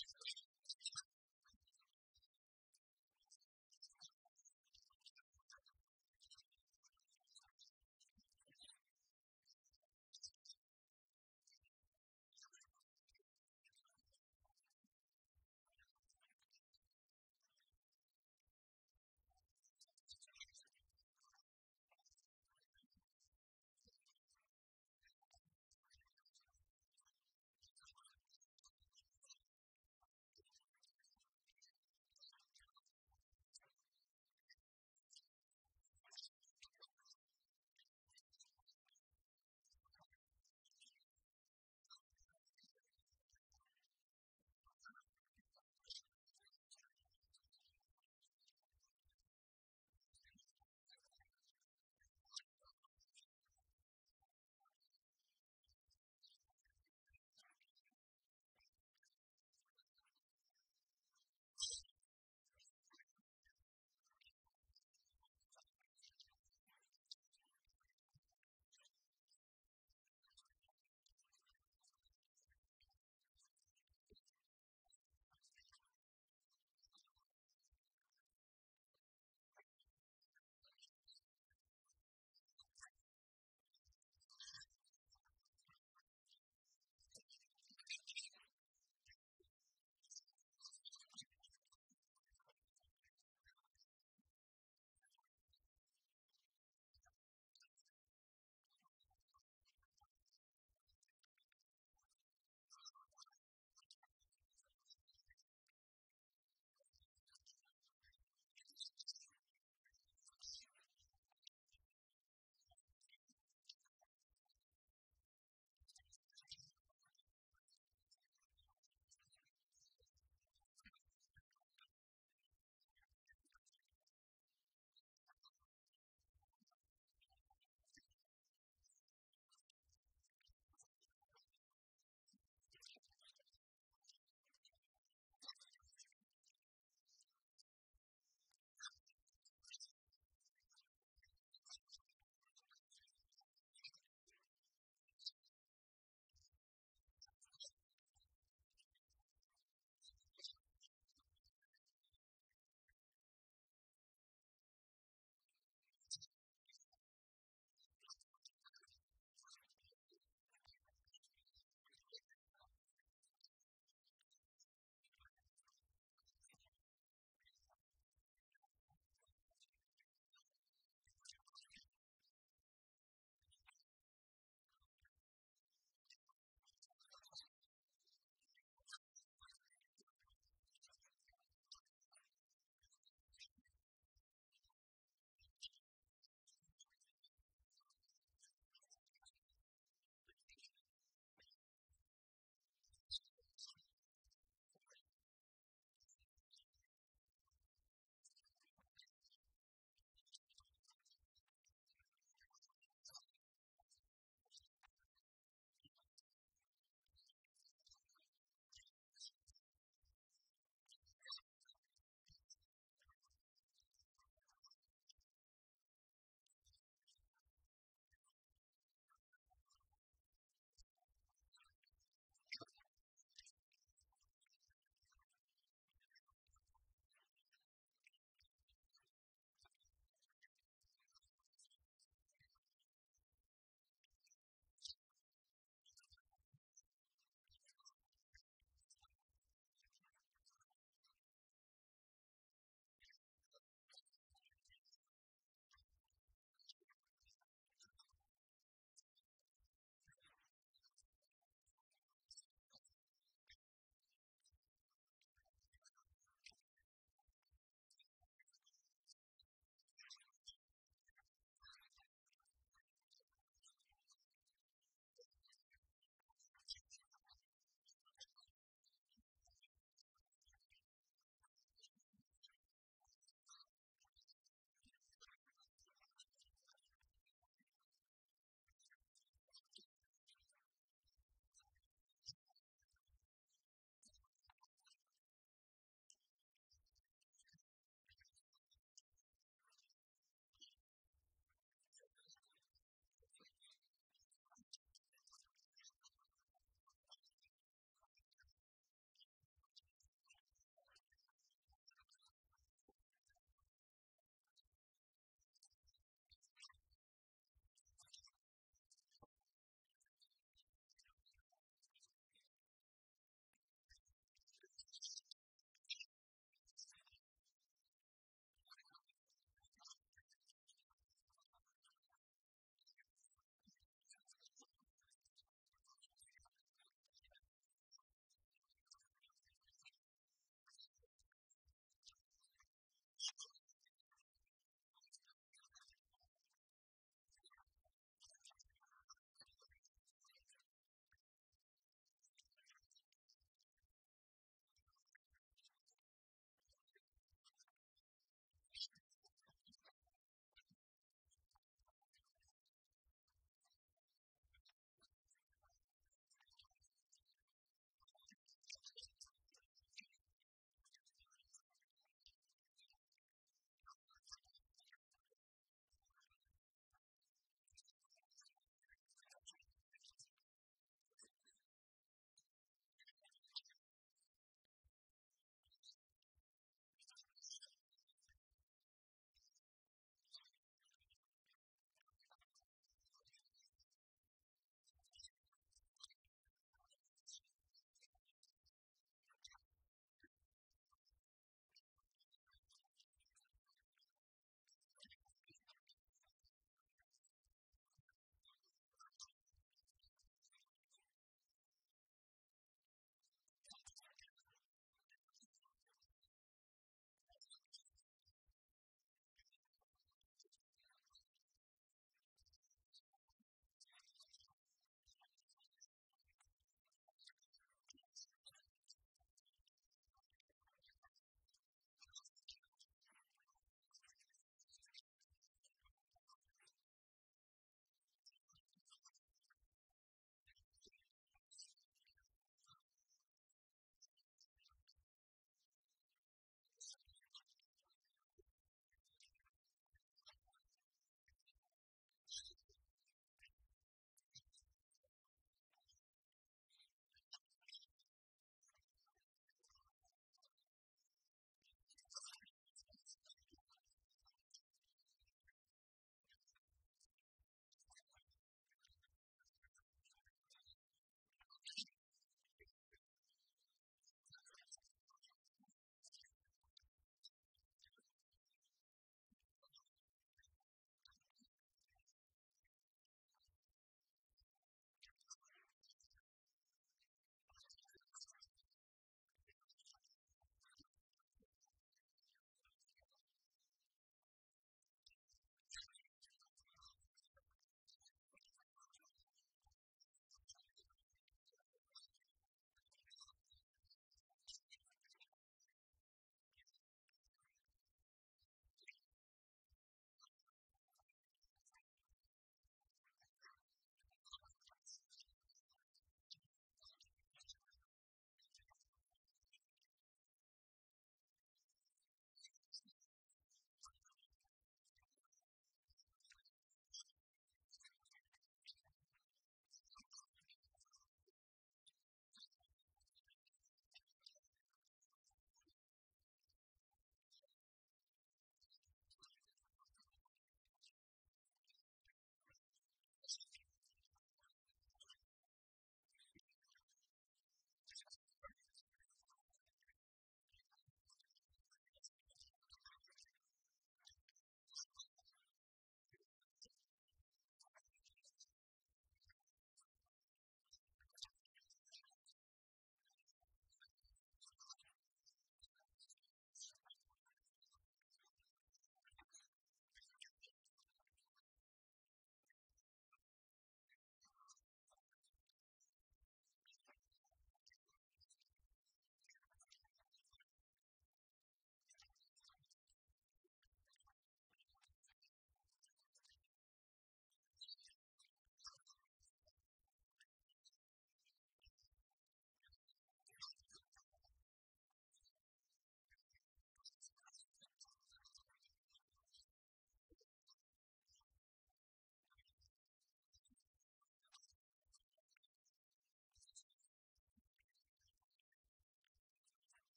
Jesus.